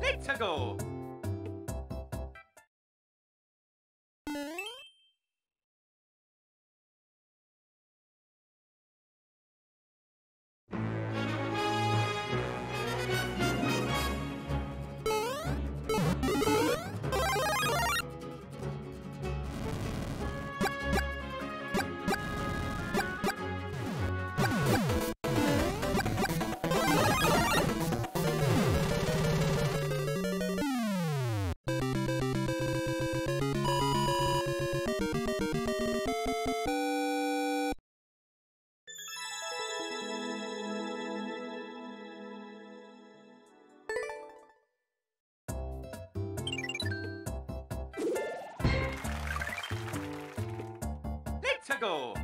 Let's go! Let's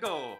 Mario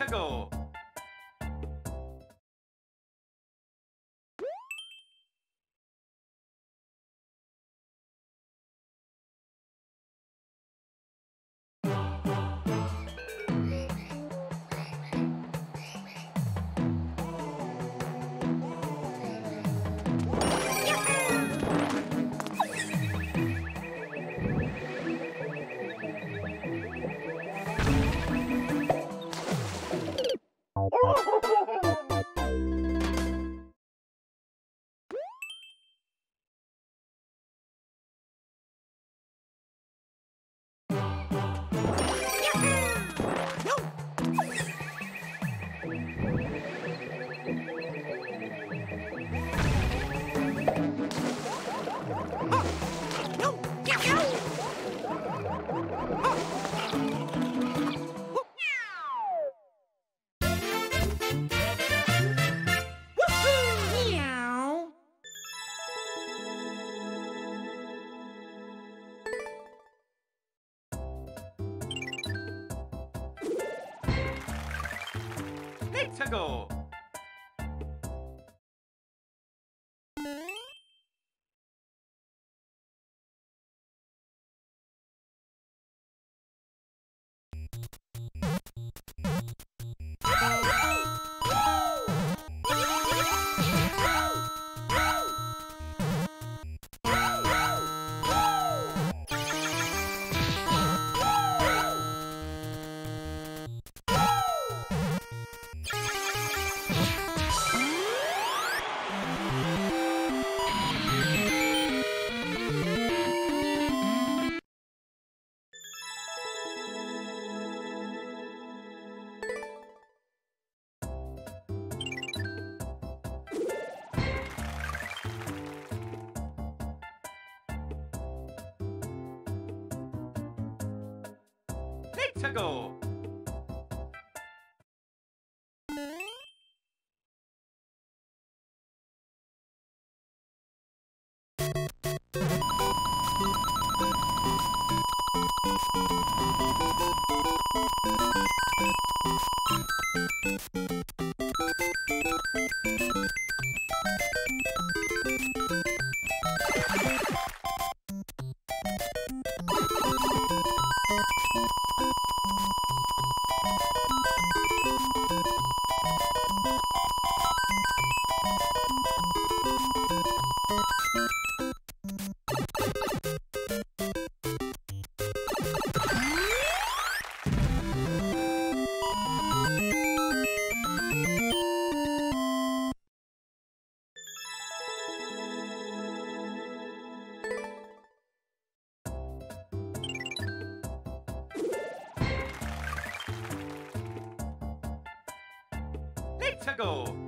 Let's Let's Let's go. Let's go.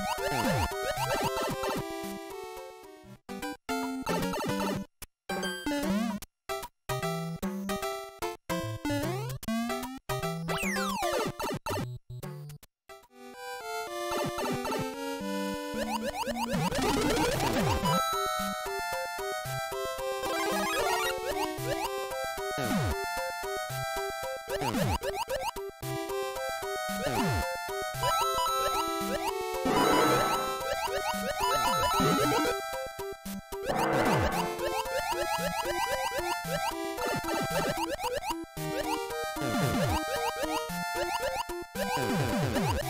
Woo! Thank you.